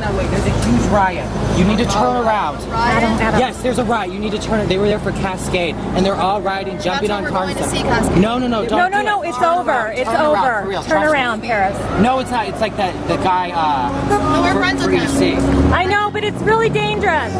that way. There's a huge riot. You need to turn oh. around. Adam, Yes, there's a riot. You need to turn. They were there for Kaskade, and they're all rioting, jumping on cars. going No, no, no, don't No, no, it. no, it's Turn over. around. It's Turn over. real, Turn around, me. around, Paris. No, it's not. It's like that the guy. Uh, No, we're friends with him. I know, but it's really dangerous.